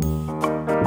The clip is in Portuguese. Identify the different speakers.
Speaker 1: Música